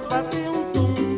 bateu um tum